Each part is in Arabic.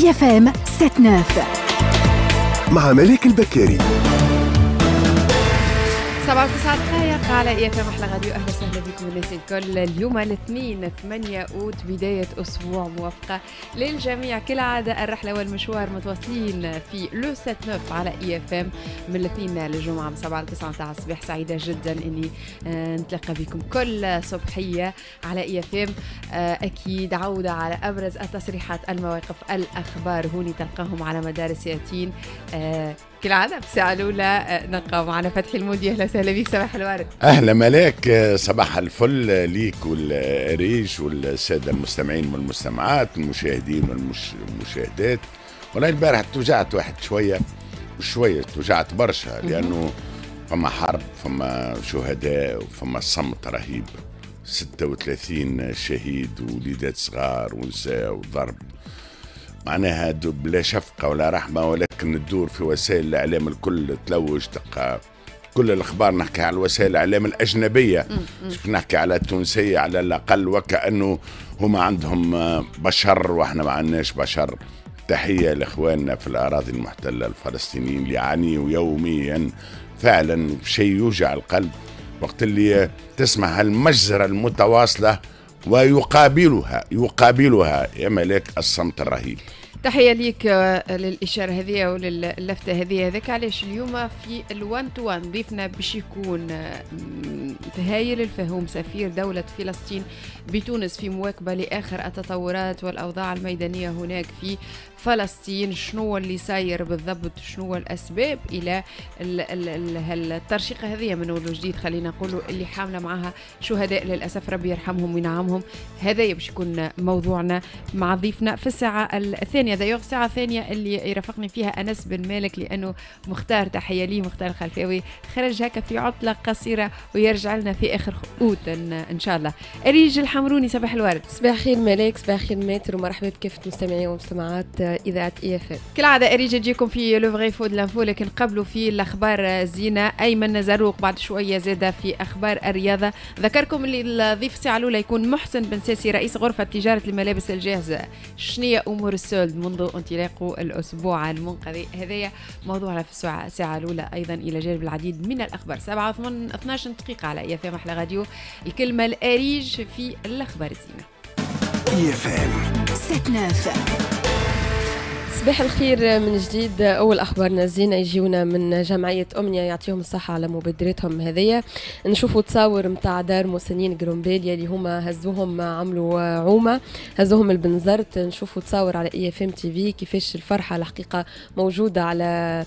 اي اف ام 79 مع ملك البكاري. سبعة وتسعة دقائق على اي اف ام أحلى راديو أهلا وسهلا بكم الناس الكل. اليوم الاثنين 8 أوت بداية أسبوع موافقة للجميع. كالعادة الرحلة والمشوار متواصلين في le 79 على اي اف ام من الاثنين للجمعة من 7 ل 9 تاع الصباح. سعيدة جدا إني آه، نتلاقى بكم كل صبحية على اي اف ام أكيد عودة على أبرز التصريحات المواقف الأخبار هوني تلقاهم على مدار الساعتين. آه، كالعادة بالساعة الأولى آه، نلقى معنا فتحي المودي. أهلا وسهلا بك صباح الورد. أهلا ملاك. صباح الفل ليك ولأريج والسادة المستمعين والمستمعات المشاهدين والمشاهدات. والله البارح توجعت واحد شوية وشوية توجعت برشا لأنه فما حرب فما شهداء وفما صمت رهيب. 36 شهيد ووليدات صغار ونساء وضرب معناها بلا شفقة ولا رحمة ولكن تدور في وسائل الإعلام الكل تلوج تلقى كل الأخبار. نحكي على وسائل الإعلام الأجنبية. مش نحكي على التونسية على الأقل وكأنه هما عندهم بشر وإحنا ما عندناش بشر. تحية لإخواننا في الأراضي المحتلة الفلسطينيين اللي يعانيوا يوميا فعلا شيء يوجع القلب. وقت اللي تسمع هالمجزرة المتواصلة ويقابلها يقابلها يا ملاك الصمت الرهيب. تحية ليك آه، للإشارة هذه وللفتة هذه. هذاك علاش اليوم في ال one to one ضيفنا باش يكون آه، هايل الفاهوم سفير دولة فلسطين بتونس في مواكبة لآخر التطورات والأوضاع الميدانية هناك في فلسطين. شنو اللي صاير بالضبط؟ شنو الأسباب إلى ال- ال- ال- الترشيقة هذه؟ من أول وجديد خلينا نقولوا اللي حاملة معها شهداء للأسف ربي يرحمهم وينعمهم. هذا باش يكون موضوعنا مع ضيفنا في الساعة الثانية. دايوغ الساعة الثانية اللي يرافقني فيها أنس بن مالك لأنه مختار تحية لي مختار الخلفاوي خرج هكا في عطلة قصيرة ويرجع لنا في آخر أوت إن, شاء الله. أريج الحمروني صباح الورد. صباح الخير ملاك صباح الخير ماتر ومرحبا بكافة مستمعين ومستمعات إذاعة اي اف كالعادة أريج تجيكم في le vrai faux de l'info لكن قبله في الأخبار زينة. أيمن زروق بعد شوية زادة في أخبار الرياضة. ذكركم اللي الضيف الساعة الأولى يكون محسن بن ساسي رئيس غرفة تجارة الملابس الجاهزة. شنية أمور ال soldes. منذ انطلاقه الأسبوع المنقضي. هذايا موضوعنا في الساعة الأولى أيضا إلى جانب العديد من الأخبار. 7 و 12 دقيقة على إي إف إم أحلى راديو. الكلمة الأريج في الأخبار الزينة إي إف إم. 79 صباح الخير من جديد. أول اخبارنا الزينه يجيونا من جمعية أمنية يعطيهم الصحة على مبادرتهم هذيا. نشوفوا تصاور متاع دار مسنين قرمبالية اللي هما هزوهم عملوا عومة هزوهم لبنزرت نشوفوا تصاور على اي اف ام تي في كيفاش الفرحة الحقيقة موجودة على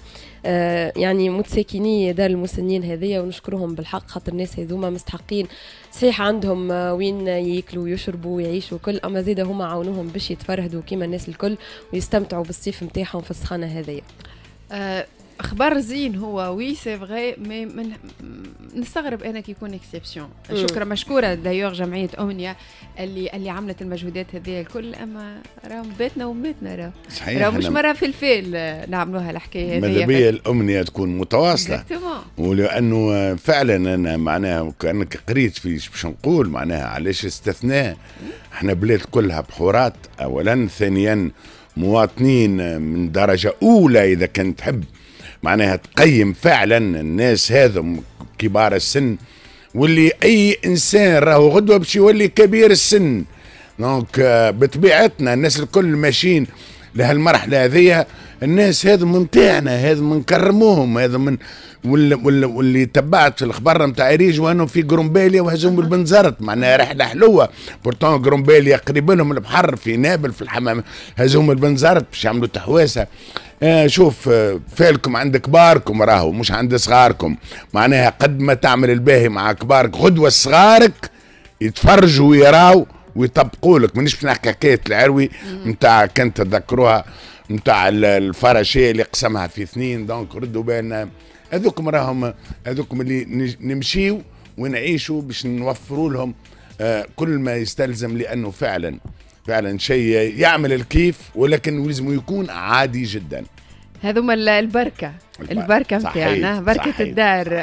يعني متساكني دار المسنين هذيا ونشكرهم بالحق خاطر الناس هذوما مستحقين صحيح عندهم آه، وين ياكلوا ويشربوا ويعيشوا كل أما زيد هما عاونوهم باش يتفرهدوا كيما الناس الكل ويستمتعوا بالصيف نتاعهم في السخانة هذيا. أخبار زين هو. oui c'est vrai mais من نستغرب أنا كي يكون exception. شكرا. مشكورة دايوغ جمعية امنيه اللي اللي عملت المجهودات هذه الكل. أما راهم بيتنا وماتنا راهو. صحيح راهو مش مرة في الفيل نعملوها الحكاية هذه. ماذا بيا الأمنية تكون exactement ولأنه فعلا أنا معناها كانك قريت في باش نقول معناها علاش استثناء. إحنا بلاد كلها بحورات. اولا ثانيا مواطنين من درجة أولى إذا كنت تحب. معناها تقيم فعلا الناس هذم كبار السن واللي أي إنسان راهو غدوة باش يولي كبير السن. donc آه، بطبيعتنا الناس الكل ماشيين لهالمرحلة هذيا الناس هذو من تاعنا هذو منكرموهم هذو من واللي, واللي, تبعت في الاخبار نتاع ريج وانه في جرومباليا وهزوم بالبنزرت معناها رحلة حلوة. pourtant جرومباليا قريب لهم البحر في نابل في الحمام. هزوم البنزرت باش يعملوا تحواسه آه شوف آه فالكم عند كباركم راهو مش عند صغاركم. معناها قد ما تعمل الباهي مع كبارك غدوة صغارك يتفرجوا ويراو. ويطبقوا لك. مانيش نحكي حكايه العروي نتاع كنت تذكروها نتاع ال- الفراشيه اللي قسمها في اثنين. donc ردوا بالنا. هذوكم راهم هذوكم اللي نمشيو ونعيشوا باش نوفروا لهم آه، كل ما يستلزم لأنه فعلا فعلا شيء يعمل الكيف ولكن لازم يكون عادي جدا. هذوما ال- البركة. البركة. صحيت، متاعنا بركة صحيت، الدار صحيت.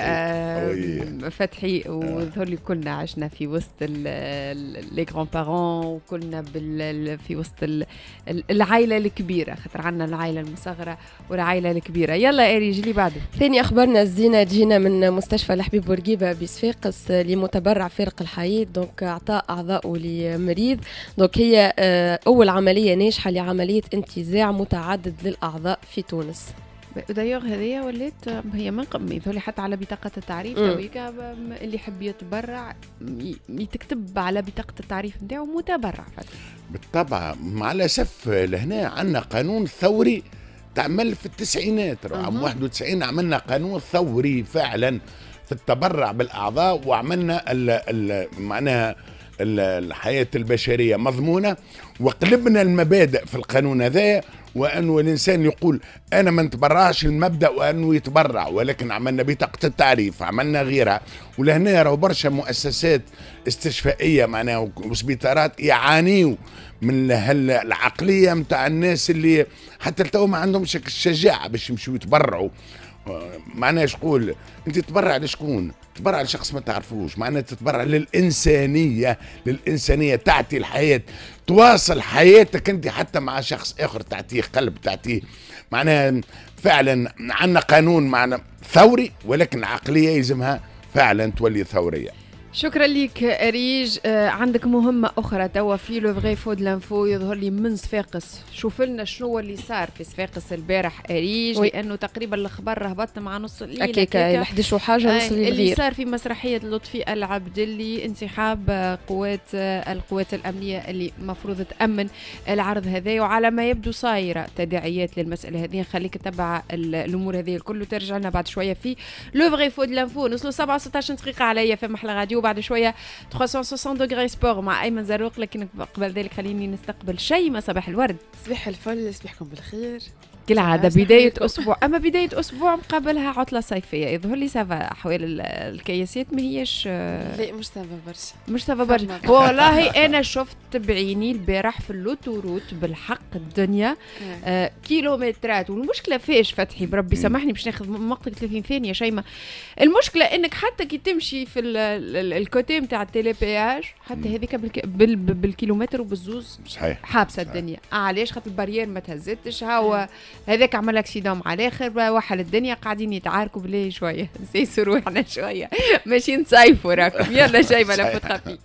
آه،. فتحي وظهر لي كلنا عشنا في وسط لي غران بارون وكلنا بال في وسط ال- ال- العائلة الكبيرة خاطر عندنا العائلة المصغرة والعائلة الكبيرة. يلا اري اللي بعده. ثاني أخبارنا الزينة تجينا من مستشفى الحبيب بورقيبة بصفاقس لمتبرع فارق الحياة donc أعطاء اعضائه لمريض. donc هي آه، أول عملية ناجحة لعملية انتزاع متعدد للأعضاء في تونس. دايوغ هذيا ولات هي من يظهر حتى على بطاقة التعريف. تويكا اللي يحب يتبرع يتكتب على بطاقة التعريف نتاعو متبرع فتحي. بالطبع مع الاسف لهنا عندنا قانون ثوري تعمل في التسعينات راه عام أها. 91 عملنا قانون ثوري فعلا في التبرع بالأعضاء وعملنا ال ال معناها ال- الحياة البشرية مضمونة وقلبنا المبادئ في القانون هذا وانه الانسان يقول أنا ما نتبرعش المبدأ وانه يتبرع ولكن عملنا بطاقة التعريف عملنا غيرها. ولهنا راهو برشا مؤسسات استشفائية معناها وسبيطارات يعانيوا من العقلية متاع الناس اللي حتى تو ما عندهمش الشجاعه باش يمشوا يتبرعوا. آه، معناها شقول أنت تتبرع لشكون؟ تتبرع لشخص ما تعرفوش معناها تتبرع للإنسانية للإنسانية تعطي الحياة تواصل حياتك أنت حتى مع شخص آخر تعطيه قلب تعطيه معناها فعلا عندنا قانون معنا ثوري ولكن العقلية يلزمها فعلا تولي ثورية. شكرا لك أريج. آه عندك مهمة أخرى توا في le vrai faux de l'info يظهر لي من صفاقس. شوف لنا شنو اللي صار في صفاقس البارح أريج oui. لأنه تقريبا الأخبار رهبت مع نص الليل ال 11 وحاجه نص آه، اللي الغير صار في مسرحية لطفي العبدلي انسحاب آه، قوات آه، القوات الأمنية اللي مفروض تأمن العرض هذا. وعلى ما يبدو صايرة تداعيات للمسألة هذه. نخليك تتبع ال- الأمور هذه الكل وترجع لنا بعد شوية في le vrai faux de l'info نوصلوا 7 16 دقيقة عليا في محل راديو بعد شوية 360 degrés sport مع أيمن زروق لكن قبل ذلك خليني نستقبل شيماء صباح الورد. صباح الفل صباحكم بالخير. بداية عليكم. أسبوع. أما بداية أسبوع مقابلها عطلة صيفية. يظهر لي ça va أحوال ال- الكياسات ما هيش لا مش تبع برشا. مش ça va برشا. والله أنا شفت بعيني البارح في l'autoroute بالحق الدنيا آه كيلومترات. والمشكلة فيش فتحي بربي سامحني باش ناخذ مقطع 30 ثانية شيماء. المشكلة إنك حتى كي تمشي في ال- ال- ال côté نتاع ال télépéage حتى هذيك بالك- بال- بالكيلومتر وبالزوز صحيح. حابسة الدنيا. علاش؟ خاطر ال barrière ما تهزتش. هاو هذاك عمل accident مع الآخر وحل الدنيا قاعدين يتعاركوا بالله شوية. نسيسوا روحنا شوية. ماشي نصيفوا راكم. يلا شيماء لفت خفيك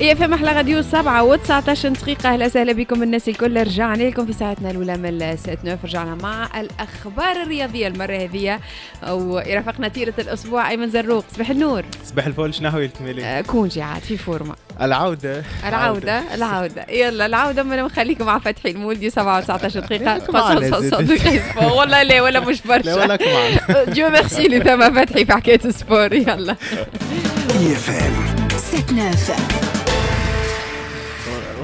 هي في محلى راديو 7 و19 دقيقة أهلا وسهلا بكم الناس الكل. رجعنا لكم في ساعتنا الأولى من الساعة 9 رجعنا مع الأخبار الرياضية المرة هذه. ورافقنا تيرة الأسبوع أيمن زروق. صباح النور. صباح الفل. شنو هو الكمالي؟ آه، congé عاد في فورمة. العودة. العودة العودة. يلا العودة. ما نخليكم مع فتحي المولدي. 7 19 دقيقة. والله لا ولا مش لا برشا. ولاك معنا جو ميرسي اللي ثم فتحي في حكاية ال sport. يلا. IFM. 7-9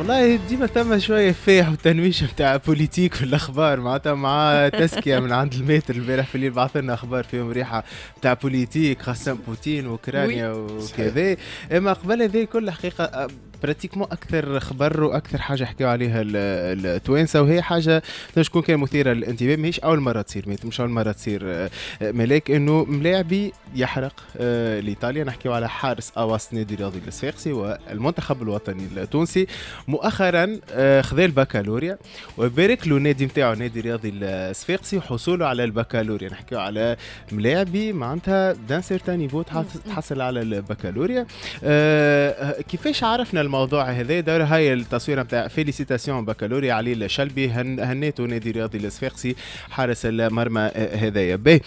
والله ديما ثم شوية فاح وتنويش بتاع politique في الأخبار معناتها مع تسكية من عند الماتر البارح في الليل بعث لنا أخبار فيهم ريحة بتاع politique خاصة بوتين وأوكرانيا وكذا. أما قبل هذا كل حقيقة pratiquement أكثر خبر وأكثر حاجة حكيوا عليها ال- التوانسة وهي حاجة تنجم تكون كان مثيرة للانتباه ماهيش أول مرة تصير مش أول مرة تصير آه، آه، ملاك إنه ملاعبي يحرق آه، لإيطاليا. نحكيو على حارس أواس نادي الرياضي الصفاقسي والمنتخب الوطني التونسي. مؤخرا خذا البكالوريا وبارك له النادي نتاعو نادي الرياضي الصفاقسي حصوله على البكالوريا. نحكيو على ملاعبي معناتها d'un certain niveau تحص- تحصل على البكالوريا. كيفاش عرفنا الموضوع هذا. دار هاي التصويره نتاع félicitations بكالوريا علي الشلبي. هن هنيتو نادي الرياضي الصفاقسي حارس المرمى هذايا. باهي.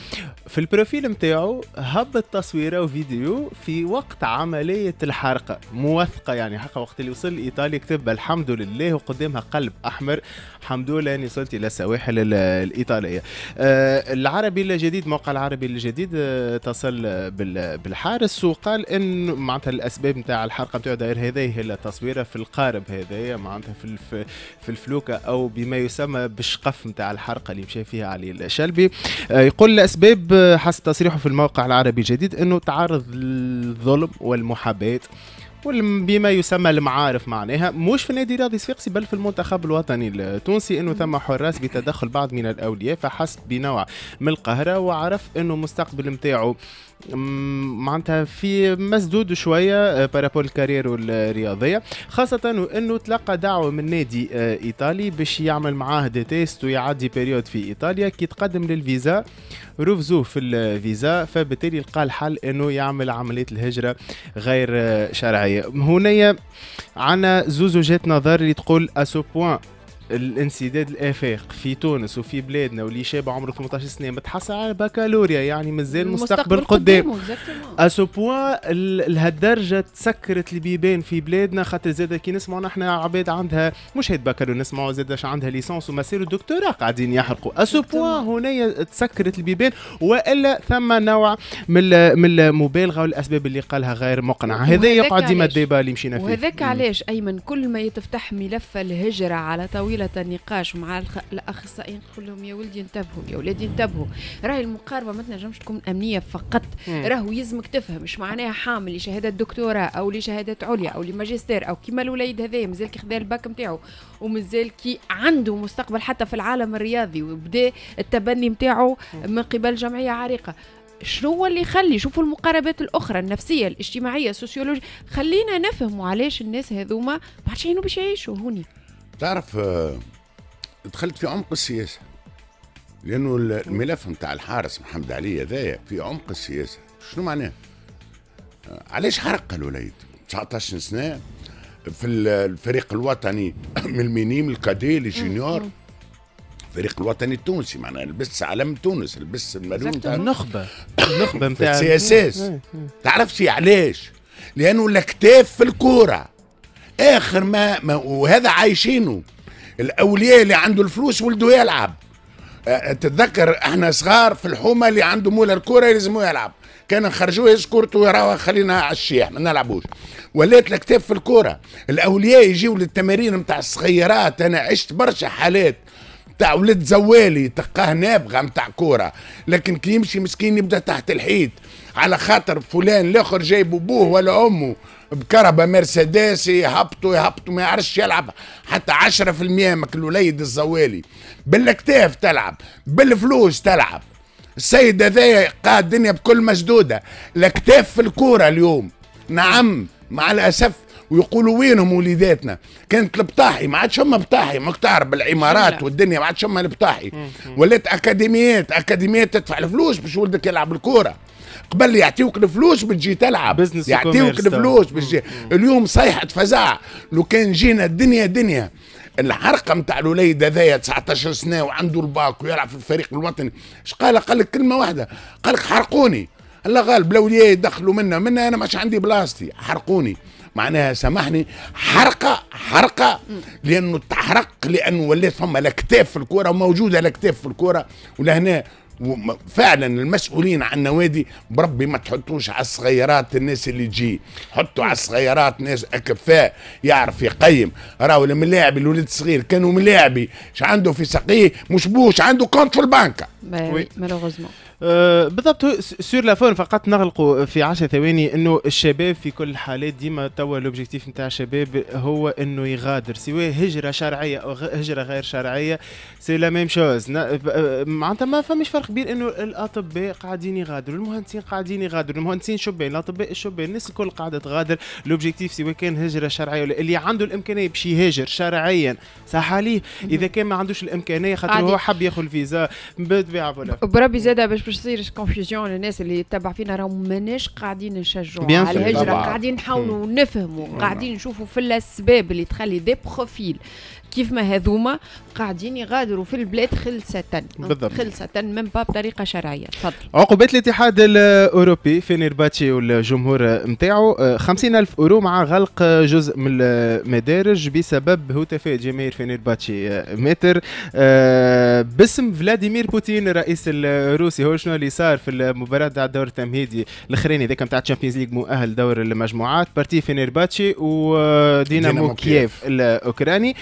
في ال profil نتاعو هبط تصويره وفيديو في وقت عملية الحرق. موثقة يعني حقا وقت اللي وصل لايطاليا كتب الحمد لله وقدامها قلب أحمر. الحمد لله أني وصلت إلى السواحل ال- الإيطالية. آه، العربي الجديد موقع العربي الجديد آه، اتصل بال- بالحارس وقال إن معناتها الأسباب نتاع الحرقه نتاعو داير هذه هي التصويره في القارب هذايا معناتها في الف في الفلوكة أو بما يسمى بالشقف نتاع الحرقة اللي مشى فيها علي الشلبي. آه، يقول الأسباب آه، حسب تصريحه في الموقع العربي الجديد إنه تعرض للظلم والمحاباة بما يسمى المعارف معناها. مش في النادي الرياضي الصفاقسي بل في المنتخب الوطني التونسي إنه ثم حراس بتدخل بعض من الأولياء فحس بنوع من القهره وعرف إنه المستقبل نتاعو معناتها في مسدود شوية par rapport لل carrière الرياضية. خاصة وانه تلقى دعوة من نادي آه، إيطالي باش يعمل معاه des tests ويعدي période في إيطاليا. كي تقدم للفيزا رفزوه في الفيزا فبالتالي لقى الحل إنه يعمل عملية الهجرة غير آه، شرعية. هنا عنا زوز وجهات نظر اللي تقول à ce point الانسداد الآفاق في تونس وفي بلادنا واللي شاب عمره 18 سنة متحصل على بكالوريا يعني مازال مستقبل قدام. à ce point لهالدرجه تسكرت البيبان في بلادنا خاطر زاد كي نسمعوا نحن عباد عندها مش هيد بكالوريا نسمعوا زاد عندها licence و mastère الدكتوراه قاعدين يحرقوا. à ce point هنا تسكرت البيبان وإلا ثم نوع من من المبالغة والأسباب اللي قالها غير مقنعة. هذا يقعد ديما ال débat اللي مشينا فيه. وهذاك علاش؟ أيمن كل ما يتفتح ملف الهجرة على طويل طويلة النقاش مع الأخصائيين. نقول لهم يا ولدي انتبهوا يا ولدي انتبهوا. راهي المقاربة ما تنجمش تكون أمنية فقط. راهو يلزمك تفهم مش معناها حامل لشهادة دكتوراه أو لشهادة عليا أو لماجستير أو كيما الوليد هذا مازال كي خذا الباك نتاعو ومازال كي عنده مستقبل حتى في العالم الرياضي وبدا التبني نتاعو من قبل جمعية عريقة. شنو هو اللي يخلي؟ شوفوا المقاربات الأخرى النفسية الاجتماعية السوسيولوجيه خلينا نفهموا علاش الناس هذوما ما عادش باش يعيشوا هوني. تعرف آه، دخلت في عمق السياسة لأنه الملف نتاع الحارس محمد علي هذايا في عمق السياسة شنو معناه؟ آه، علاش حرق الوليد 19 سنة في الفريق الوطني من ال minimes ال cadets ال juniors الفريق الوطني التونسي معناها لبس علم تونس لبس المريول تاع النخبة. النخبة نتاع CSS تعرفش علاش؟ لأنه الاكتاف في الكورة. آخر ما, ما وهذا عايشينه. الأولياء اللي عنده الفلوس ولده يلعب. أه، تتذكر إحنا صغار في الحومة اللي عنده مولا الكورة يلزموه يلعب. كان نخرجوه يسكرتوا ويراوها خلينا على الشيح ما نلعبوش. ولات الاكتاف في الكورة. الأولياء يجيوا للتمارين نتاع الصغيرات. أنا عشت برشا حالات تاع ولد زوالي تلقاه نابغة نتاع كورة. لكن كي يمشي مسكين يبدأ تحت الحيط. على خاطر فلان الآخر جايب أبوه ولا أمه. بكربة مرسيدس يهبطوا يهبطوا ما يعرفش يلعب. حتى 10% من الوليد الزوالي. بالاكتاف تلعب بالفلوس تلعب. السيد هذايا قاد الدنيا بكل مسدوده الاكتاف في الكورة اليوم. نعم مع الأسف ويقولوا وينهم وليداتنا. كانت البطاحي ما عادش هم بطاحي ما تعرف بالعمارات والدنيا ما عادش هم البطاحي. ولات أكاديميات أكاديميات تدفع الفلوس باش ولدك يلعب الكورة. قبل يعطيوك الفلوس بتجي تلعب. يعطيوك الفلوس بتجي. اليوم صيحة فزع لو كان جينا الدنيا دنيا الحرقة نتاع الوليد هذايا 19 سنة وعنده الباك ويلعب في الفريق الوطني. اش قال؟ قال لك كلمة واحدة. قال لك حرقوني. الله غالب الاولياء يدخلوا منا. منا أنا مش عندي بلاستي. حرقوني. معناها سامحني. حرقة حرقة. لأنه تحرق لأنه ولات فما الاكتاف في الكورة وموجوده الاكتاف في الكورة. ولهنا فعلا المسؤولين عن النوادي بربي ما تحطوش على الصغيرات الناس اللي تجي. حطوا على الصغيرات ناس أكفاء يعرف يقيم. راهو الملاعب الولد الصغير كانوا ملاعبي إيش عنده في سقيه مش بوه عنده compte في البنكه malheureusement أه بالضبط sur le fond فقط نغلقوا في 10 ثواني إنه الشباب في كل الحالات ديما توا l'objectif نتاع الشباب هو إنه يغادر. سواء هجرة شرعية أو هجرة غير شرعية c'est la même chose معناتها ما فماش فرق كبير إنه الأطباء قاعدين يغادروا المهندسين قاعدين يغادروا المهندسين شبان الأطباء الشبان الناس الكل قاعدة تغادر. l'objectif سواء كان هجرة شرعية ولا اللي عنده الإمكانية باش يهاجر شرعيا صح عليه؟ إذا كان ما عندوش الإمكانية خاطر هو حب ياخذ الفيزا بالطبيعه بربي زاد باش باش تصير confusion للناس اللي تتبع فينا راهم ماناش قاعدين نشجعوا. على الهجرة قاعدين نحاولوا نفهموا قاعدين نشوفوا في الأسباب اللي تخلي des profils كيف ما هذوما قاعدين يغادروا في البلاد خلسة. بالضبط. خلسة من باب بطريقة شرعية. تفضل. عقوبات الاتحاد الأوروبي فينيرباتشي والجمهور نتاعو 50 ألف أورو مع غلق جزء من المدارج بسبب هتافات جماهير فينيرباتشي maître. آه، باسم فلاديمير بوتين الرئيس الروسي هو وشنو اللي صار في المباراة تاع الدور التمهيدي الاخراني ذاك نتاع ال Champions League مؤهل دور المجموعات partie فينيرباتشي ودينامو دينامو كييف كييف. الأوكراني.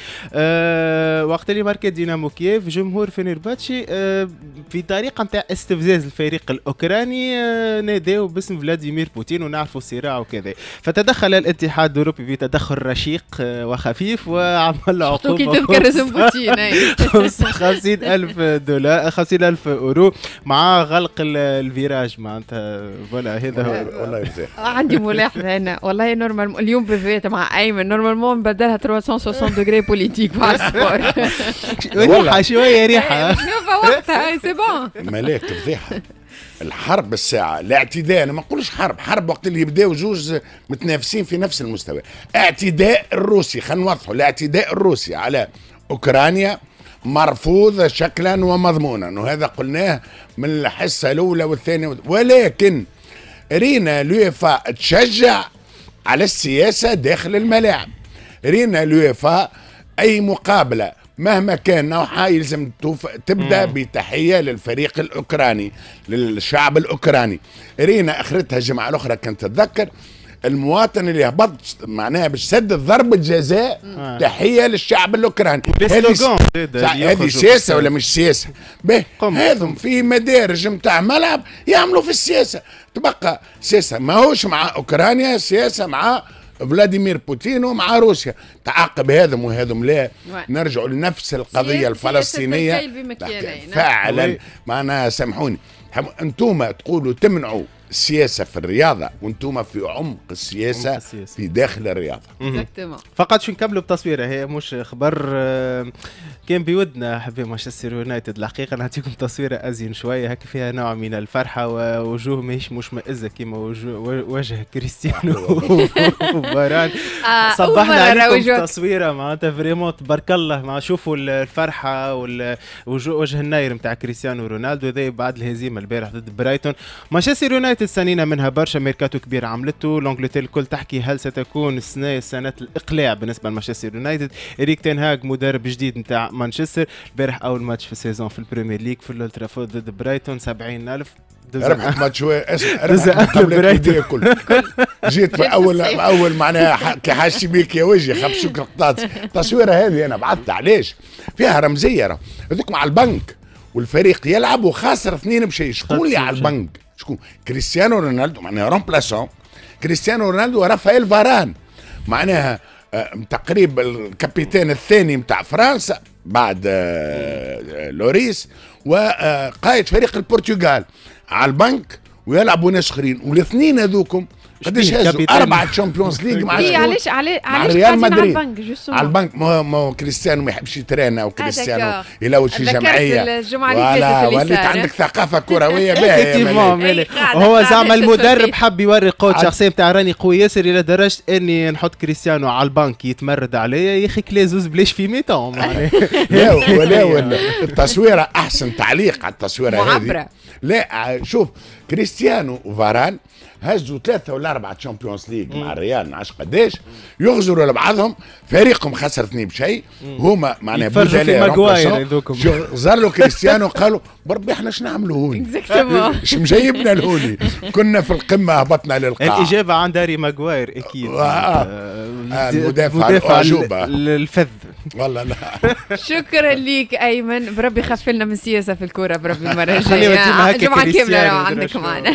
آه وقت اللي ماركت دينامو كييف جمهور فينيرباتشي آه في طريقة نتاع استفزاز الفريق الأوكراني آه ناداو باسم فلاديمير بوتين ونعرفوا الصراع وكذا. فتدخل الاتحاد الأوروبي بتدخل رشيق آه وخفيف وعمل عقوبة كي تذكر اسم بوتين أي. 50 ألف دولار 50 ألف أورو مع غلق ال- ال virage معناتها. voilà هذا هو. والله يرزاق عندي ملاحظة هنا والله normal اليوم بالذات مع أيمن normalement نبدلها 360 دوغري politique. مع ال sport ريحة. شوية ريحة شوفها وقتها c'est bon ملاك فضيحه الحرب الساعة الاعتداء أنا ما نقولش حرب حرب وقت اللي يبداو زوج متنافسين في نفس المستوى. اعتداء الروسي خلينا نوضحوا الاعتداء الروسي على أوكرانيا مرفوض شكلا ومضمونا وهذا قلناه من الحصة الأولى والثانية ولكن رينا اليوفا تشجع على السياسة داخل الملاعب. رينا اليوفا أي مقابلة مهما كان نوعها يلزم. تبدأ بتحية للفريق الأوكراني للشعب الأوكراني رينا آخرتها الجمعه الأخرى كنت تتذكر المواطن اللي هبط معناها باش سد ضربه جزاء. تحية للشعب الأوكراني هذه سياسة ولا مش سياسة به. هذم في مدارج نتاع ملعب يعملوا في السياسة تبقى سياسة ماهوش مع أوكرانيا سياسة مع فلاديمير بوتين ومع روسيا تعاقب هذم وهذم لا. نرجعوا لنفس القضية الفلسطينيه. فعلا وي. معناها سامحوني أنتم تقولوا تمنعوا السياسة في الرياضة وأنتم في عمق السياسة, عمق السياسة. في داخل الرياضة. فقط شو نكملوا بتصويره هي مش خبر آه، كان بودنا حبي مانشستر يونايتد. الحقيقة نعطيكم تصويره أزين شوية هكا فيها نوع من الفرحة ووجوه ماهيش مشمئزة كما وجه, وجه كريستيانو وفاران صبحنا عليكم تصويرة معناتها vraiment تبارك الله مع شوفوا الفرحة ووجه الناير نتاع كريستيانو رونالدو. هذا بعد الهزيمة البارح ضد برايتون. مانشستر يونايتد سنينا منها برشا ميركاتو كبير عملته. l'Angleterre الكل تحكي هل ستكون السنة سنة الإقلاع بالنسبة لمانشستر يونايتد. إريك تنهاج مدرب جديد نتاع مانشستر البارح أول ماتش في ال saison في ال Premier League في ال Old Trafford ضد برايتون 70000 ربحت ماتش ربحت أهل قبل برايتون. الكل جيت في اول. أول معناها كي حاشي بيك يا وجهي خبشوك القطاط التصويره هذه أنا بعثت علاش؟ فيها رمزية راه. هذوك مع البنك والفريق يلعب وخاسر اثنين بشيء. شكون اللي على. البنك؟ شكون كريستيانو رونالدو معناها remplaçant كريستيانو رونالدو ورافائيل فاران معناها آه، تقريب ال capitaine الثاني متاع فرنسا بعد آه، آه، لوريس وقائد فريق البرتغال على البنك ويلعبوا ناس آخرين. والاثنين هذوكم قداش شبيه هزوا؟ أربعة Champions League مع شكون؟ علاش علاش مع علاش ريال قاعدين على مدريد. البنك. على البنك ما هو- كريستيانو ما يحبش يترانا وكريستيانو d'accord. يلوج في جمعية ولا وليت. عندك ثقافة كروية باهيه قاعدة- هو زعما المدرب؟ حب يوري قوة شخصية نتاع راني قوي ياسر إلى درجة إني نحط كريستيانو على البنك يتمرد عليا يا أخي كلا زوز بلاش في mi-temps معناها لا ولا ولا التصويره أحسن تعليق على التصويره هذه. لا شوف كريستيانو وفاران هزوا ثلاثة ولا أربعة Champions League مع الريال ما قداش. يغزروا لبعضهم فريقهم خسر اثنين بشيء. هما معناها غزر له كريستيانو قالوا بربي إحنا شنو نعملوا هوني؟ exactement إيش مجيبنا لهوني؟ كنا في القمة هبطنا للقاع. الإجابة عند هاري ماغواير أكيد. آه. آه، آه، المدافع المدافع الأعجوبة. ال- الفذ. والله لا. شكرا ليك أيمن. بربي خف لنا من السياسة في الكورة بربي كاملة كريستيانو لو درا عندك. معنا.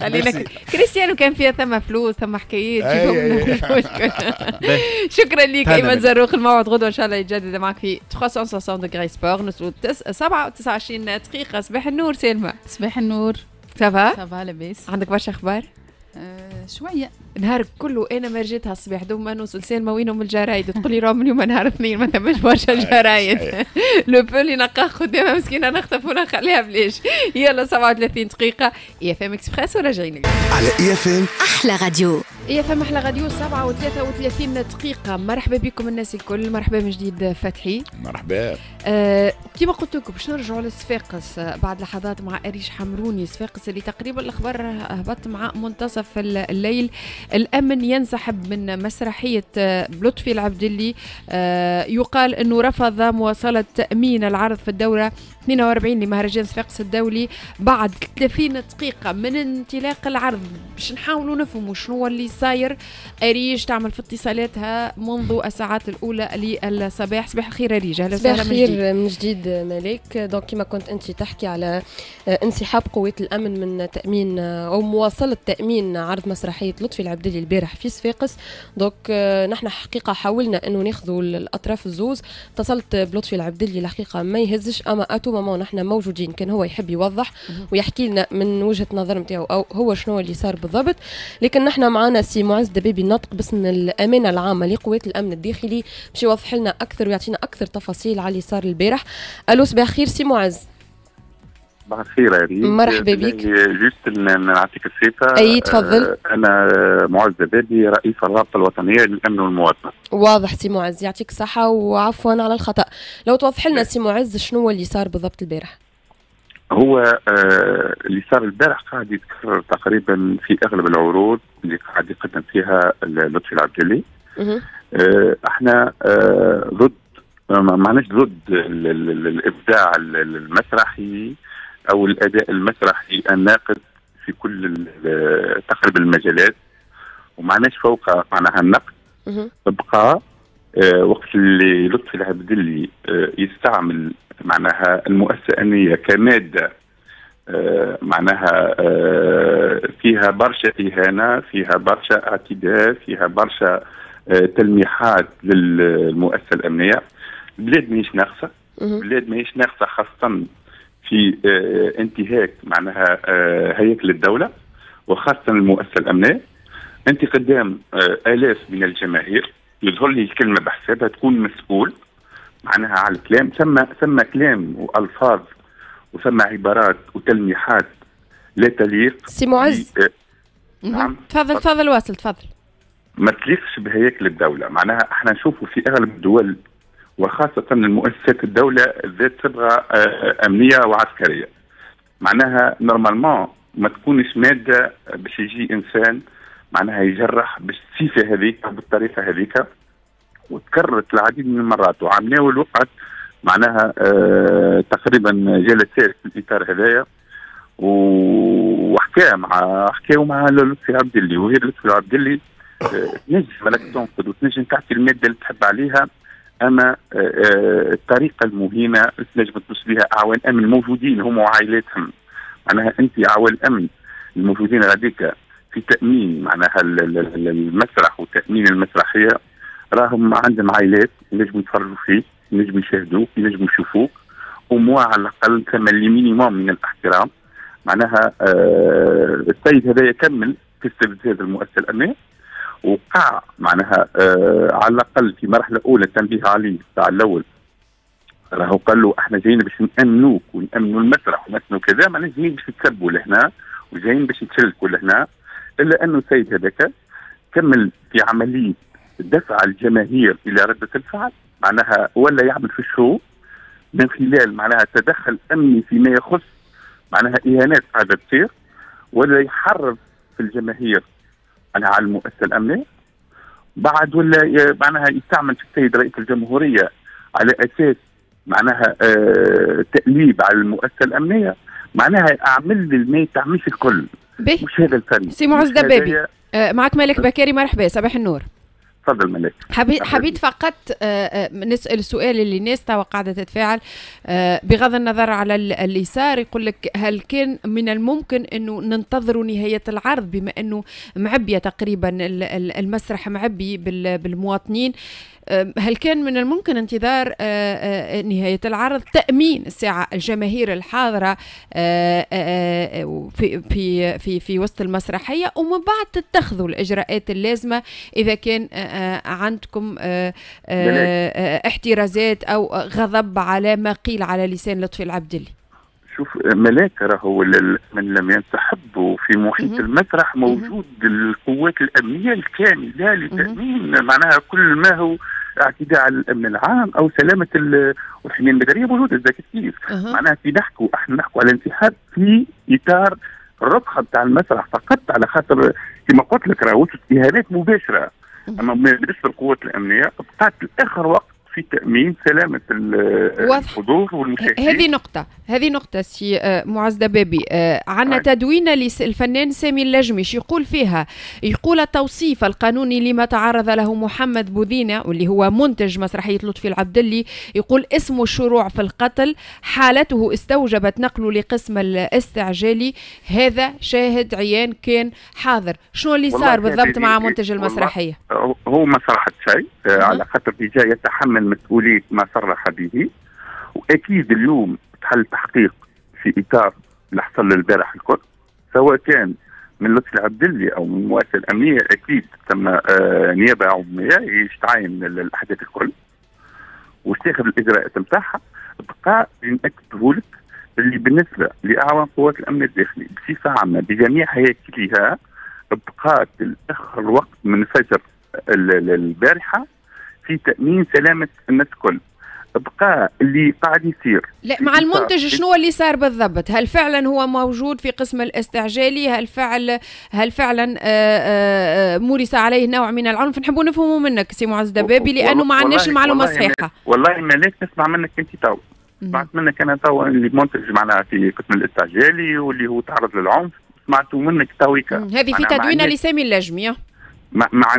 خلينا. كريستيانو كان فيها ثم فلوس ثم حكايات. شكرا هلا أيمن بك. زروق الموعد غدوة إن شاء الله يتجدد. معك في 360 degrés sport نوصلوا 27 دقيقة صباح النور سلمى صباح النور. ça va ça va لاباس عندك برشا أخبار؟ آه شوية. نهار كله أنا ما رجيتها الصباح. دوم ما نوصل سلمى وينهم الجرايد. تقول لي راهم اليوم نهار اثنين ما ثماش برشا جرايد. le peu اللي نلقاه قدامها مسكينة نخطف ونخليها بليش. يلا 37 دقيقة. IFM Express وراجعين على IFM. أحلى راديو. IFM أحلى راديو سبعة وثلاثة وثلاثين دقيقة. مرحبا بكم الناس الكل. مرحبا من جديد فتحي. مرحبا. آه كيما قلت لكم باش نرجعوا للصفاقس آه، بعد لحظات مع أريش حمروني. صفاقس اللي تقريبا الأخبار هبط مع منتصف الليل. الأمن ينسحب من مسرحية آه، لطفي العبدلي آه يقال إنه رفض مواصلة تأمين العرض في الدورة. 42 لمهرجان صفاقس الدولي بعد 30 دقيقة من انطلاق العرض. باش نحاولوا نفهموا شنو اللي صاير أريج تعمل في اتصالاتها منذ الساعات الأولى للصباح. صباح الخير أريج أهلا وسهلا من جديد. من جديد ملك. donc كما كنت أنت تحكي على آه، انسحاب قوات الأمن من تأمين آه، أو مواصلة تأمين عرض مسرحية لطفي العبدلي البارح في صفاقس. donc آه، نحن حقيقة حاولنا أنه ناخذوا الأطراف الزوز. اتصلت بلطفي العبدلي الحقيقة ما يهزش أما à tout moment نحن موجودين كان هو يحب يوضح ويحكي لنا من وجهة نظر نتاعو أو هو شنو اللي صار بالضبط. لكن نحن معنا سي معز دبيبي ناطق باسم الأمانة العامة لقوات الأمن الداخلي باش يوضح لنا أكثر ويعطينا أكثر تفاصيل على اللي صار البارح. ألو صباح الخير سي معز. صباح الخير يا مرحبا بك. juste نعطيك الصفة. أي تفضل. آه، أنا معز دبابي رئيس الرابطة الوطنية للأمن والمواطنه واضح سي معز يعطيك الصحة وعفوا على الخطأ. لو توضح لنا سي معز شنو اللي صار بالضبط البارح؟ هو آه اللي صار البارح قاعد يتكرر تقريبا في أغلب العروض اللي قاعد يقدم فيها لطفي العبدلي آه إحنا آه ضد ما معناش ضد الإبداع المسرحي أو الأداء المسرحي الناقد في كل تقريبا المجالات. ومعناش فوق معناها النقد. تبقى آه وقت اللي لطفي العبدلي آه يستعمل معناها المؤسسه الامنيه كمادة آه معناها فيها برشا إهانة فيها برشا اعتداء فيها برشا تلميحات للمؤسسة الأمنية. البلاد ماهيش ناقصة. البلاد ماهيش ناقصة خاصة في آه، انتهاك معناها آه، هيكل الدولة وخاصة المؤسسة الأمنية. انت قدام آه، آلاف من الجماهير يظهر لي الكلمة بحسابها تكون مسؤول معناها على الكلام. ثم ثم كلام وألفاظ وثم عبارات وتلميحات لا تليق سي معز؟ نعم. تفضل تفضل واصل تفضل. ما تليقش بهيكل الدولة. معناها إحنا نشوفوا في أغلب الدول وخاصة المؤسسات الدولة ذات صبغة آه، أمنية وعسكرية. معناها normalement ما تكونش مادة باش يجي إنسان معناها يجرح بالصفة هذيك بالطريقة هذيك وتكررت العديد من المرات. وعملناه الوقت معناها آه تقريبا جلسات في الإطار هذايا. وحكى مع حكاو مع لطفي عبد الله وهي لطفي عبد الله آه تنجم راك تنقد وتنجم تعطي المادة اللي تحب عليها. أما آه، آه، الطريقة المهينة تنجم تبص بها أعوان أمن. موجودين هم وعائلاتهم. معناها أنت أعوان أمن. الموجودين غاديك في تأمين معناها المسرح وتأمين المسرحية. راهم عندهم عائلات ينجموا يتفرجوا فيك ينجموا يشاهدوك ينجموا يشوفوك وموا على الأقل ثم اللي مينيموم من الاحترام. معناها آه السيد هذا يكمل في استبداد المؤسسة الأمنية. وقع معناها آه على الأقل في مرحلة أولى تنبيه عليه تاع الأول. راهو قال له إحنا جايين باش نأمنوك ونأمنوا المسرح ونأمنوا كذا ما جايين باش نتسبوا لهنا وجايين باش نتشلكوا لهنا. إلا أنه السيد هذاك كمل في عملية دفع الجماهير إلى ردة الفعل معناها ولا يعمل في الشو. من خلال معناها تدخل أمني فيما يخص معناها إهانات قاعدة تصير ولا يحرض في الجماهير على المؤسسة الأمنية. بعد ولا معناها يستعمل في السيد رئيس الجمهورية على أساس معناها آه تأليب على المؤسسة الأمنية. معناها أعمل لي ما تعملش الكل. مش هذا الفن. سي معز دبابي. آه معك مالك بكاري مرحبا. صباح النور. تفضل ملك. حبيت حبيت فقط آه، آه، نسأل السؤال اللي الناس توا قاعدة تتفاعل. آه، بغض النظر على اللي صار يقول لك هل كان من الممكن إنه ننتظروا نهاية العرض؟ بما إنه معبية تقريبا المسرح معبي بالمواطنين. هل كان من الممكن انتظار نهاية العرض تأمين الساعة الجماهير الحاضرة في في في في وسط المسرحية ومن بعد تتخذوا الإجراءات اللازمة؟ إذا كان عندكم احترازات أو غضب على ما قيل على لسان لطفي العبدلي شوف ملاك راهو من لم ينسحب في محيط. المسرح موجود القوات الأمنية الكاملة لتأمين معناها كل ما هو اعتداء على الأمن العام أو سلامة ال- والحمايه المدنية موجوده ذاك كيف. معناها في نحكوا إحنا نحكوا على انسحاب في إطار الربحه بتاع المسرح فقط على خاطر كما قلت لك راهو إهانات مباشرة. أما بالنسبة للقوات الأمنية بقات لآخر وقت في تأمين سلامة. الحضور والمشاهدين هذه نقطة هذه نقطة سي آه، معز دبابي آه، عنا أي. تدوينة للفنان سامي اللجمش يقول فيها يقول التوصيف القانوني لما تعرض له محمد بوذينة واللي هو منتج مسرحية لطفي العبدلي يقول اسمه الشروع في القتل حالته استوجبت نقله لقسم الاستعجالي هذا شاهد عيان كان حاضر شنو اللي صار بالضبط مع منتج والله المسرحية هو ما صرحت شيء آه،. على خاطر ديجا يتحمل مسؤوليه ما صرح به. وأكيد اليوم تحل تحقيق في إطار اللي حصل البارح الكل؟ سواء كان من لطفي العبدلي أو من المؤسسه الامنيه أكيد تم آه، نيابة عمومية يستعين الأحداث الكل. وتاخذ الإجراءات نتاعها بقى ناكده لك اللي بالنسبة لاعوان قوات الأمن الداخلي بصفة عامة بجميع هياكلها بقات لآخر وقت من فجر ال- ال- البارحة في تأمين سلامة الناس الكل. بقى اللي قاعد يصير. لا مع المنتج شنو اللي صار بالضبط؟ هل فعلا هو موجود في قسم الاستعجالي؟ هل فعل هل فعلا آه، آه، مورس عليه نوع من العنف؟ نحبوا نفهموا منك سي معز دبابي لأنه ما عندناش المعلومة والله ما- صحيحه والله ملاك نسمع منك أنت تو. سمعت منك أنا تو اللي منتج معناها في قسم الاستعجالي واللي هو تعرض للعنف. سمعته منك تويكا هذه في ما تدوينة لسامي اللجمي. مع مع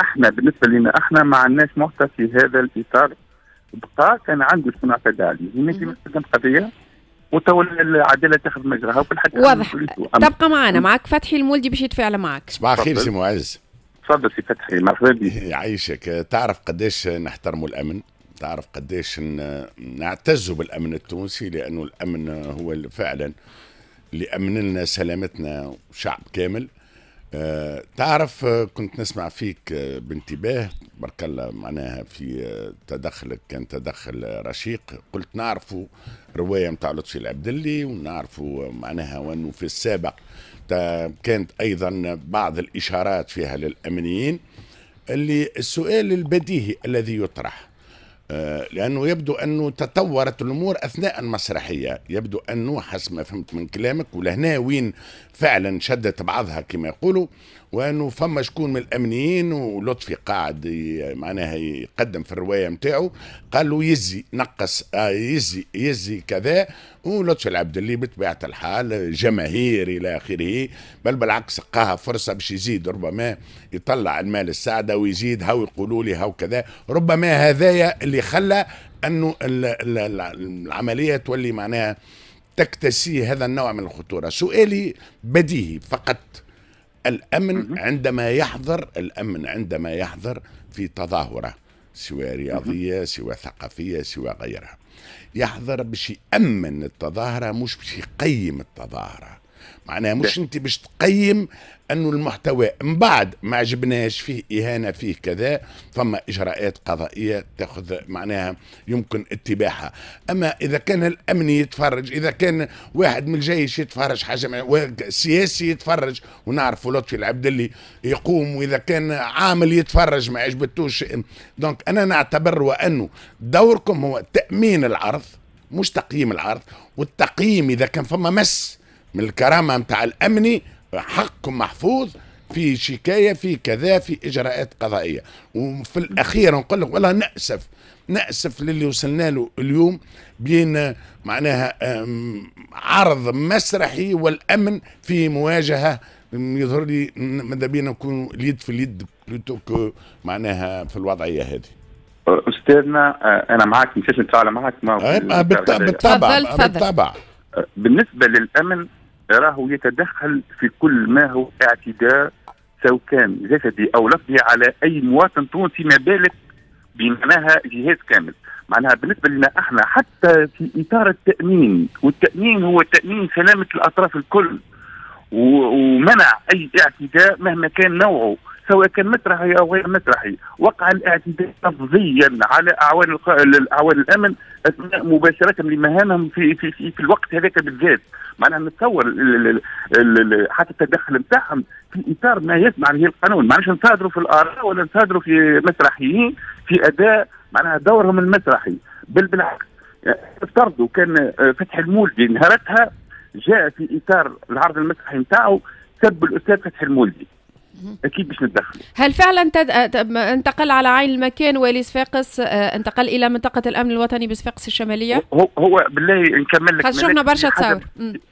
إحنا بالنسبة لنا إحنا ما عندناش معطى في هذا الإطار. بقى كان عنده شكون اعتدى عليه يمكن يقدم قضية وتولى العدالة تاخذ مجراها وكل حد يعمل واضح تبقى معنا. معك فتحي المولدي باش يتفاعل معك صباح الخير. سي معز. تفضل سي فتحي مرحبا بك. يعيشك. تعرف قديش نحترموا الأمن؟ تعرف قديش ن- نعتز بالأمن التونسي؟ لأنه الأمن هو فعلا اللي امن لنا سلامتنا شعب كامل. تعرف آه، كنت نسمع فيك آه، بانتباه. بارك الله معناها في آه، تدخلك كان تدخل آه، رشيق. قلت نعرفوا رواية متاع لطفي العبدلي ونعرفوا آه، معناها وأنه في السابق كانت أيضا بعض الإشارات فيها للأمنيين اللي السؤال البديهي الذي يطرح لأنه يبدو أنه تطورت الأمور أثناء المسرحية. يبدو أنه حسب ما فهمت من كلامك ولهنا وين فعلا شدت بعضها كما يقولوا. وانه فما شكون من الأمنيين ولطفي قاعد معناها يقدم في الرواية نتاعو قال له يزي نقص آه يزي يزي كذا ولطفي العبد اللي بطبيعة الحال جماهير إلى آخره بل بالعكس لقاها فرصة باش يزيد ربما يطلع المال السعده ويزيد هاو يقولوا لي هاو كذا. ربما هذايا اللي خلى أنه ال- ال- ال- العملية تولي معناها تكتسي هذا النوع من الخطورة. سؤالي بديهي فقط. الأمن عندما يحضر الأمن عندما يحضر في تظاهرة سواء رياضية سواء ثقافية سواء غيرها. يحضر باش يامن التظاهرة مش باش يقيم التظاهرة. معناها مش انت باش تقيم انه المحتوى من بعد ما عجبناش فيه إهانة فيه كذا فما إجراءات قضائية تأخذ معناها يمكن اتباعها. أما إذا كان الأمن يتفرج إذا كان واحد من الجيش يتفرج حاجة سياسي يتفرج ونعرفوا لطفي العبدلي يقوم وإذا كان عامل يتفرج ما عجبتوش دونك أنا نعتبر وانه دوركم هو تأمين العرض مش تقييم العرض والتقييم إذا كان فما مس من الكرامة نتاع الأمني حقكم محفوظ في شكاية في كذا في إجراءات قضائية. وفي الأخير نقول لك والله نأسف نأسف للي وصلنا له اليوم بين معناها عرض مسرحي والأمن في مواجهة. يظهر لي ماذا بينا نكون اليد في اليد بلوتو كو معناها في الوضعية هذه. أستاذنا آه، أنا معك مش نتفاعل معك ما أه، بالط- بالطبع. بالطبع بالنسبة للأمن راهو يتدخل في كل ما هو اعتداء سواء كان جسدي أو لفظي على أي مواطن تونسي ما بالك بمعناها جهاز كامل. معناها بالنسبة لنا إحنا حتى في إطار التأمين والتأمين هو تأمين سلامة الأطراف الكل ومنع أي اعتداء مهما كان نوعه. سواء كان مسرحي أو غير مسرحي وقع الاعتداء لفظيا على أعوان. اعوان الأمن أثناء مباشرتهم لمهامهم في في في, في الوقت هذاك بالذات معناها نتصور. حتى التدخل نتاعهم في إطار ما يسمع به القانون معناش نصادروا في الآراء ولا نصادروا في مسرحيين في أداء معناها دورهم المسرحي بل بالعكس افترضوا كان فتح المولدي نهارتها جاء في إطار العرض المسرحي نتاعو سب الأستاذ فتح المولدي أكيد باش نتدخل هل فعلا تد... انتقل على عين المكان والي صفاقس انتقل إلى منطقة الأمن الوطني بصفاقس الشمالية؟ هو هو بالله نكمل لك شفنا برشا تصاور.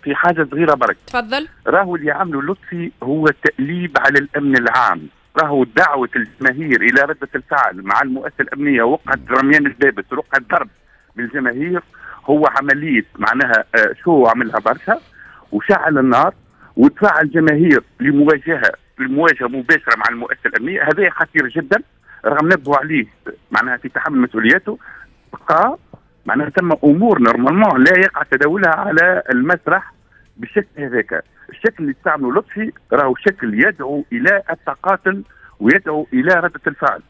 في حاجة صغيرة برك. تفضل. راهو اللي عملوا لطفي هو تأليب على الأمن العام. راهو دعوة الجماهير إلى ردة الفعل مع المؤسسة الأمنية وقعت رميان البابس وقعت ضرب بالجماهير. هو عملية معناها شو عملها برشا وشعل النار وتفاعل الجماهير لمواجهة المواجهه مباشره مع المؤسسة الأمنية هذا خطير جدا رغم نبهوا عليه معناها في تحمل مسؤولياته بقى معناها ثم أمور نورمالمون لا يقع تداولها على المسرح بالشكل هذاك. الشكل اللي استعمله لطفي راهو شكل يدعو إلى التقاتل ويدعو إلى ردة الفعل.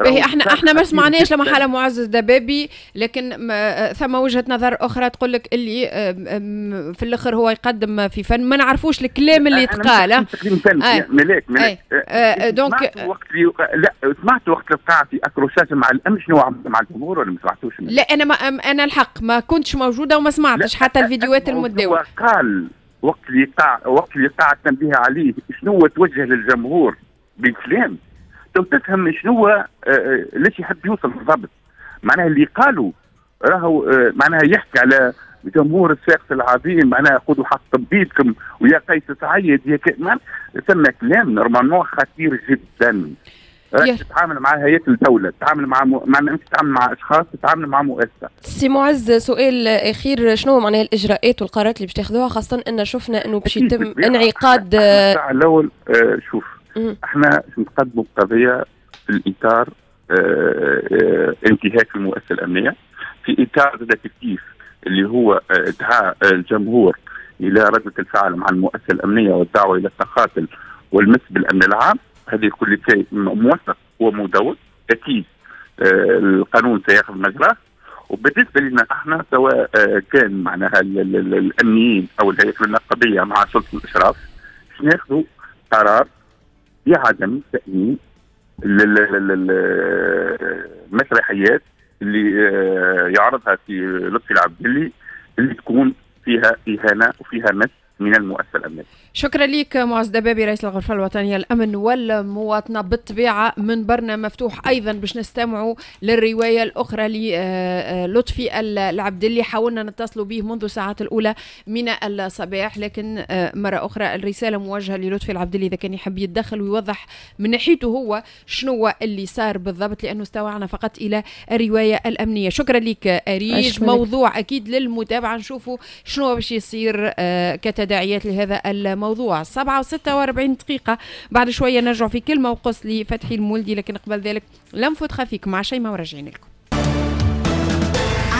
باهي إحنا إحنا ما سمعناش لمحل معزز دبابي لكن ثم وجهة نظر أخرى تقول لك اللي في الآخر هو يقدم في فن. ما نعرفوش الكلام اللي يتقال ملاك ملاك. donc وقت لا سمعت وقت وقع في accrochage مع الأمن شنو مع الجمهور ولا ما سمعتوش؟ لا أنا ما أنا الحق ما كنتش موجودة وما سمعتش حتى الفيديوهات المدونه قال وقت اللي وقت اللي وقع التنبيه عليه شنو توجه للجمهور؟ بالكلام. تو تفهم شنو هو ليش يحب يوصل بالضبط معناها اللي قالوا راهو معناها يحكي على جمهور صفاقس العظيم معناها خذوا حق طبيبكم ويا قيس سعيد يا ثم كلام normalement خطير جدا. راك تتعامل مع هيئات الدولة تتعامل مع م... مع انت تتعامل مع أشخاص تتعامل مع مؤسسة. سي معز سؤال أخير شنو معناها الإجراءات والقرارات اللي باش تاخذوها خاصة إن شفنا إنه باش يتم انعقاد الأول آه شوف إحنا نقدموا قضية في الإطار آه آه انتهاك المؤسسة الأمنية. في إطار التكييف اللي هو ادعاء الجمهور إلى ردة الفعل مع المؤسسة الأمنية والدعوة إلى التقاتل والمس بالامن العام هذه كل شيء موثق ومدون أكيد القانون سياخذ مجراه. وبالنسبة لنا إحنا سواء كان معناها الأمنيين أو الهيئة النقابيه مع سلطة الأشراف ناخذوا قرار بعدم تأمين المسرحيات اللي يعرضها في لطفي العبدلي اللي تكون فيها إهانة وفيها مس من المؤسسة الأمنية. شكرا لك معز دبابي رئيس الغرفة الوطنية الامن والمواطنة بالطبيعة منبرنا مفتوح أيضا باش نستمعوا للرواية الأخرى للطفي العبدلي حاولنا نتصلوا به منذ الساعات الأولى من الصباح. لكن مرة أخرى الرسالة موجهة للطفي العبدلي إذا كان يحب يتدخل ويوضح من ناحيته هو شنو اللي صار بالضبط لأنه استمعنا فقط إلى الرواية الأمنية. شكرا لك آريج. موضوع أكيد للمتابعة. نشوفوا شنو باش يصير كتداعي تداعيات لهذا الموضوع. سبعة وستة وأربعين دقيقة. بعد شوية نرجع في كلمة وقص لفتحي المولدي لكن قبل ذلك l'info trafic مع شيماء وراجعين لكم.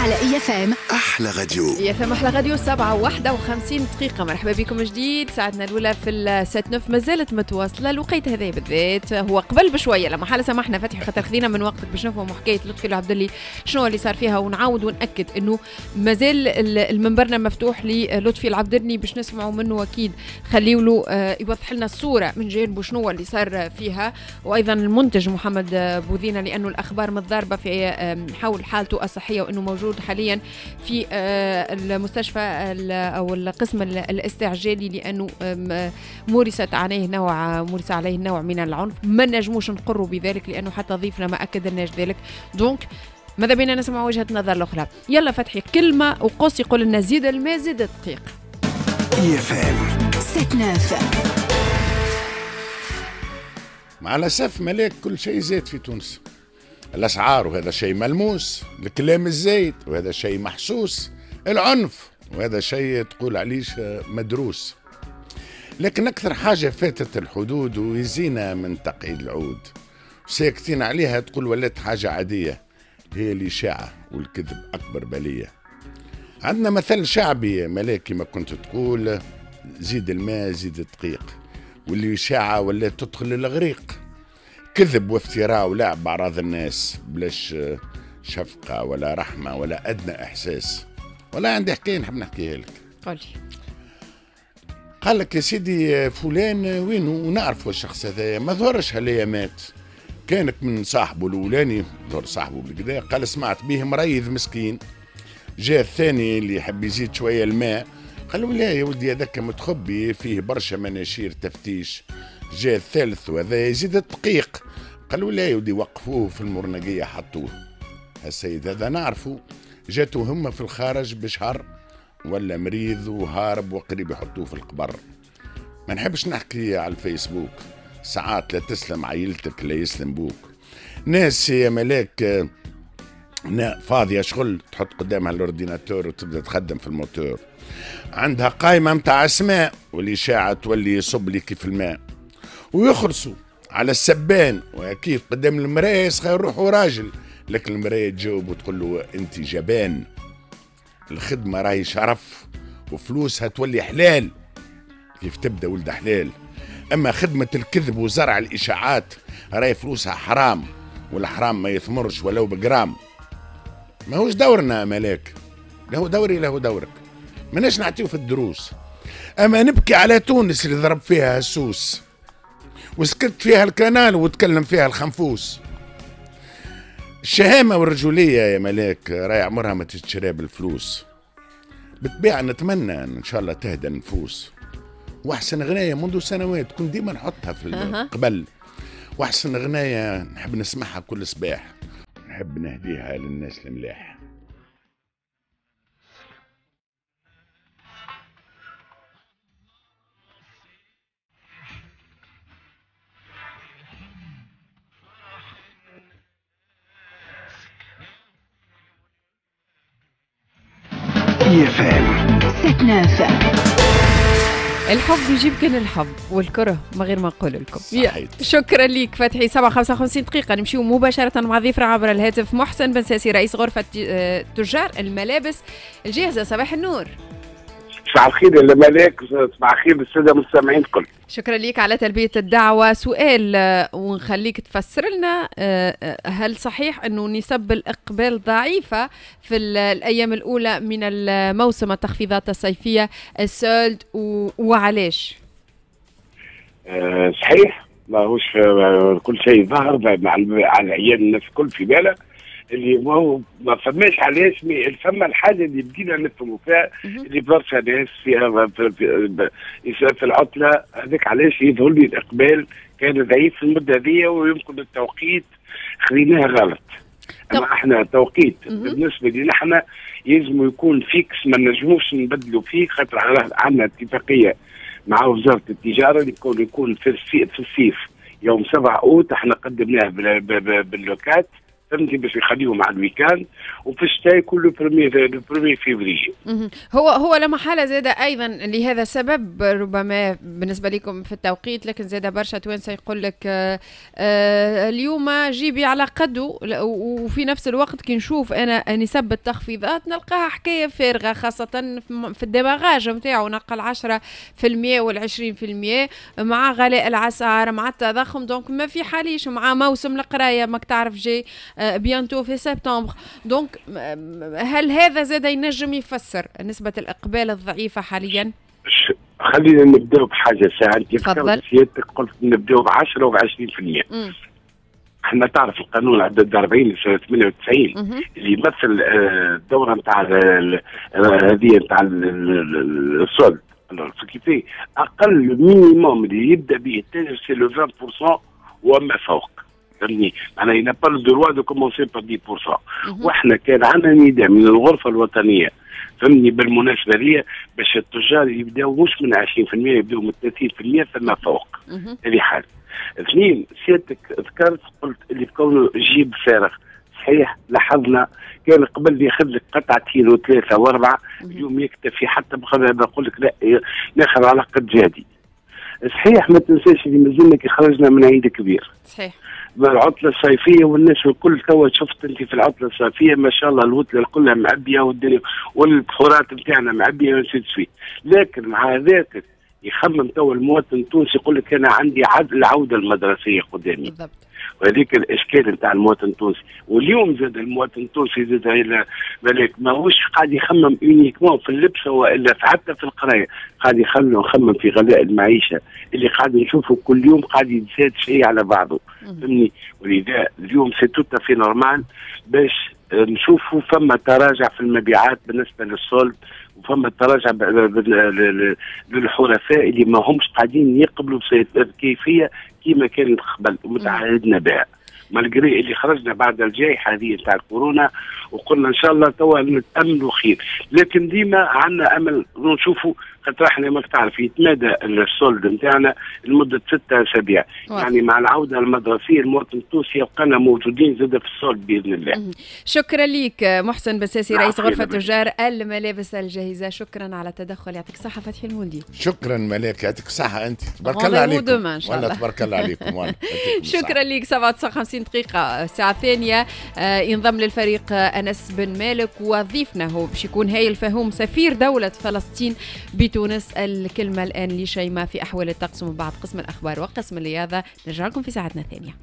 على IFM. أحلى راديو IFM أحلى راديو 7 وخمسين دقيقة. مرحبا بكم جديد. ساعتنا الأولى في ال sept-neuf ما زالت متواصلة. الوقيت هذا بالذات هو قبل بشوية. لما حال سمحنا فتحي خاطر خذينا من وقتك باش نفهموا حكاية لطفي العبدلي شنو اللي صار فيها ونعاود ونأكد إنه مازال المنبرنا مفتوح للطفي العبدرني باش نسمعوا منه أكيد. خليه له يوضح لنا الصورة من جانبه شنو اللي صار فيها. وأيضا المنتج محمد بوذينا لأنه الأخبار متضاربة في حول حالته الصحية وإنه موجود موجود حاليا في المستشفى أو القسم الاستعجالي لأنه مورست عليه نوع مورس عليه نوع من العنف. ما نجموش نقروا بذلك لأنه حتى ضيفنا ما أكد لناش ذلك. donc ماذا بينا نسمع وجهة النظر الأخرى؟ يلا فتحي كلمة وقوس يقول لنا زيد الماء زيد دقيق. IFM. 79 مع الأسف ملاك كل شيء زاد في تونس. الأسعار وهذا شيء ملموس. الكلام الزايد وهذا شيء محسوس. العنف وهذا شيء تقول عليش مدروس. لكن أكثر حاجة فاتت الحدود ويزينا من تقعيد العود. ساكتين عليها تقول ولات حاجة عادية هي الاشاعه والكذب أكبر بلية. عندنا مثل شعبي ملاكي ما كنت تقول زيد الماء زيد الدقيق. واللي إشاعة ولات تدخل الغريق كذب وافتراء ولعب بأعراض الناس بلاش آه، شفقة ولا رحمة ولا أدنى إحساس. ولا عندي حكاية نحب نحكيها لك. قولي. قال لك يا سيدي آه، فلان آه، وينه ونعرفه الشخص هذا. ما ظهرش هليا مات. كانك من صاحبه الأولاني ظهر صاحبه بالكدا قال سمعت به مريض مسكين. جاء الثاني اللي يحب يزيد شوية الماء. قال له لا يا ولدي هذاك متخبي فيه برشا مناشير تفتيش. جاء الثالث وهذا يزيد الدقيق قالوا لا يا ولدي وقفوه في المرنقية حطوه. السيد هذا نعرفه. جاتو هم في الخارج بشهر ولا مريض وهارب وقريب يحطوه في القبر. ما نحبش نحكي على الفيسبوك. ساعات لا تسلم عيلتك لا يسلم بوك ناس يا ملاك فاضية شغل تحط قدامها ال ordinateur وتبدأ تخدم في الموتور. عندها قائمة متاع أسماء والإشاعة تولي يصب لي كيف الماء. ويخرسوا على السبان. وأكيد قدام المراية يسخى يروحوا راجل لكن المراية تجاوب وتقول له أنت جبان. الخدمة راهي شرف وفلوسها تولي حلال. كيف تبدأ ولد حلال؟ أما خدمة الكذب وزرع الإشاعات راهي فلوسها حرام. والحرام ما يثمرش ولو بجرام. ما هوش دورنا ملاك. له دوري له دورك. ماناش نعطيو في الدروس. أما نبكي على تونس اللي ضرب فيها السوس. وسكت فيها الكنال وتكلم فيها الخنفوس. الشهامة والرجولية يا ملاك راهي عمرها ما تتشرى بالفلوس. بالطبيعة نتمنى إن شاء الله تهدى النفوس. وأحسن غناية منذ سنوات كنت ديما نحطها في. قبل. وأحسن غناية نحب نسمعها كل صباح. نحب نهديها للناس الملاح. IFM 7-9 الحب يجيب كان الحب والكره ما غير ما نقول لكم. صحيح. شكرا ليك فتحي. 7 55 دقيقة. نمشيو مباشرة مع ضيفنا عبر الهاتف محسن بن ساسي رئيس غرفة آه، تجار الملابس الجاهزة. صباح النور. صباح الخير يا ملاك صباح الخير للسادة المستمعين الكل. شكرا ليك على تلبية الدعوة. سؤال آه، ونخليك تفسر لنا آه، آه، هل صحيح أنه نسب الإقبال ضعيفة في ال- الأيام الأولى من الموسم التخفيضات الصيفية؟ السولد وعلاش؟ صحيح ماهوش آه، كل شيء ظهر مع عيال الناس الكل في بالها اللي ما هو ما فماش علاش مي فما الحاجة اللي بدينا نفهموا فيها. اللي برشا ناس فيها في, في, في, العطلة هذاك علاش يظهر لي الإقبال كان ضعيف في المدة هذه ويمكن التوقيت خليناه غلط أما إحنا التوقيت مهم. بالنسبة لنا إحنا يلزم يكون fixe ما نجموش نبدلوا فيه خاطر عندنا اتفاقية مع وزارة التجارة اللي يكون يكون في الصيف, يوم 7 أوت إحنا قدمناه باللوكات فهمتي باش يخليهم مع ال week-end وفي الشتاء premier le premier فيفري. هو هو لا محالة زاد أيضا لهذا السبب ربما بالنسبة لكم في التوقيت لكن زاد برشا توانسة يقول لك آه، آه، اليوم جيبي على قده وفي نفس الوقت كي نشوف أنا نسب التخفيضات نلقاها حكاية فارغة خاصة في- ال démarrage نتاعو نلقى العشرة في المية والعشرين في المية مع غلاء الأسعار مع التضخم donc ما في حاليش مع موسم القراية ماك تعرف جاي bientôt في سبتمبر donc م- هل هذا زاد ينجم يفسر نسبة الإقبال الضعيفة حاليا؟ خلينا نبداو بحاجة تفضل. فكرت سيادتك قلت نبداو ب 10 و 20% مم. إحنا تعرف القانون عدد 40 لسنه 98 مهم. اللي يمثل آه، الدوره نتاع ال- ال- هذه نتاع ال- ال- ال- ال solde أقل minimum اللي يبدأ به التاجر c'est le 20% وما فوق فهمني معناها on n'a pas le droit de commencer par 10% مهم. وإحنا كان عندنا نداء من الغرفة الوطنية. فهمني بالمناسبة دي باش التجار يبداو مش من 20% يبداو من 30% فما فوق. هذه حاجة اثنين سيادتك ذكرت قلت اللي كونه جيب فارغ صحيح لاحظنا كان قبل ياخذ لك قطعتين وثلاثه وأربعة اليوم يكتفي حتى نقول لك لا ناخذ على قد جادي صحيح ما تنساش اللي مازلنا كي خرجنا من عيد كبير. صحيح. العطلة الصيفية والناس الكل توا شفت انت في العطلة الصيفية ما شاء الله الوتلة كلها معبية والدنيا والبحورات نتاعنا معبية ونسيت فيه. لكن مع ذاك يخمم تو المواطن التونسي يقول لك أنا عندي عد العودة المدرسية قدامي. بالضبط. وهذيك الإشكال نتاع المواطن التونسي. واليوم زاد المواطن التونسي زاد إلى بالك ماهوش قاعد يخمم uniquement في اللبس وإلا حتى في القراية. قاعد يخمم يخمم في غلاء المعيشة. اللي قاعد نشوفه كل يوم قاعد يزداد شيء على بعضه. فهمني؟ ولذا اليوم c'est tout à fait normal باش نشوفوا فما تراجع في المبيعات بالنسبة للصلب وفما تراجع للحرفاء اللي ما همش قاعدين يقبلوا كيفيه كيما كانت قبل ومتعهدنا بها. مالجري اللي خرجنا بعد الجائحة هذه نتاع الكورونا وقلنا إن شاء الله توا نتأملوا خير. لكن ديما عندنا أمل نشوفوا خاطر إحنا ما تعرف يتمادى السولد نتاعنا لمدة ستة أسابيع. يعني مع العودة المدرسية المواطن التونسي يبقانا موجودين زاد في السولد بإذن الله. شكرا ليك محسن بساسي رئيس نبيل. تجار الملابس الجاهزة. شكرا على التدخل. يعطيك الصحة فتحي المولدي. شكرا ملاك يعطيك الصحة أنت. تبارك الله عليكم. demain إن شاء والله الله. تبارك الله عليكم. شكرا لك 57 دقيقة الساعة الثانية آه، ينضم للفريق آه، أنس بن مالك وضيفنا هو باش يكون هايل فهوم سفير دولة فلسطين بتونس الكلمة الآن لشيماء في أحوال الطقس. ومن بعد قسم الأخبار وقسم الرياضة. نرجع لكم في ساعتنا الثانية.